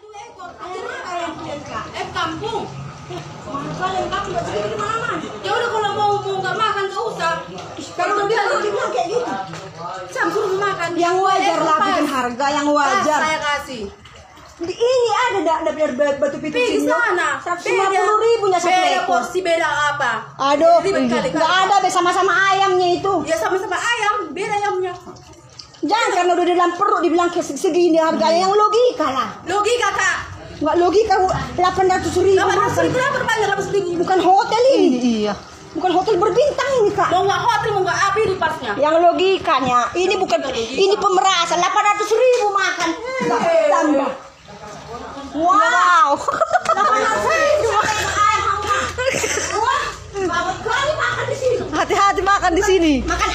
dua ekor. Eh kampung. Yang kampung nggak segini mana Ya udah kalau mau mau nggak makan nggak usah. Kalau udah bilang udah bilang kayak gitu. Saya suruh makan. Yang wajar lah bikin harga yang Pas wajar. saya kasih. Di ini ada dak ada batu Pergi sini. sana. Puluh ribunya satu Beda ekor. porsi beda apa? Aduh, nggak ada be sama-sama ayamnya itu. Ya sama-sama ayam, beda. Jangan karena udah di dalam perut dibilang kayak segini harganya yang logika lah. Logika kak. Nggak logika delapan ratus ribu. Delapan ratus ribu Bukan, lah berbanyak delapan ratus ribu. bukan hotel ini. Iya. Bukan hotel berbintang ini kak. Mau nggak hotel mau nggak apa itu pasnya. Yang logikanya ini bukan ini pemerasan delapan ratus ribu makan tambah. Wow. Delapan ratus ribu makan ayam. Wah, bagus kali makan di sini. Hati-hati makan di sini. Makan